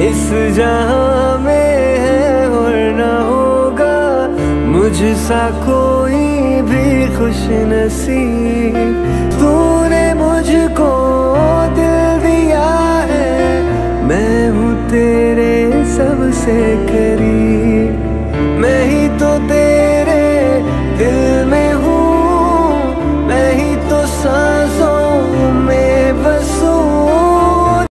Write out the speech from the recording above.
इस जहाँ में है और ना होगा मुझसा कोई भी खुश नसीब तूने मुझको दिल दिया है, मैं हूँ तेरे सबसे करीब।